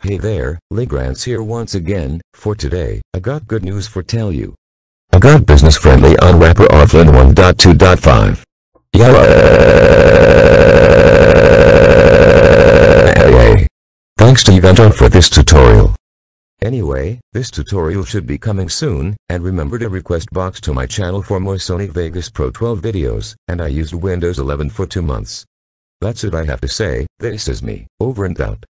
Hey there, LynnGrantz here once again, for today, I got good news for tell you. I got business friendly on Wrapper Offline 1.2.5. Yeah, Thanks to Evento for this tutorial. Anyway, this tutorial should be coming soon, and remember to request box to my channel for more Sony Vegas Pro 12 videos, and I used Windows 11 for 2 months. That's it I have to say, this is me, over and out.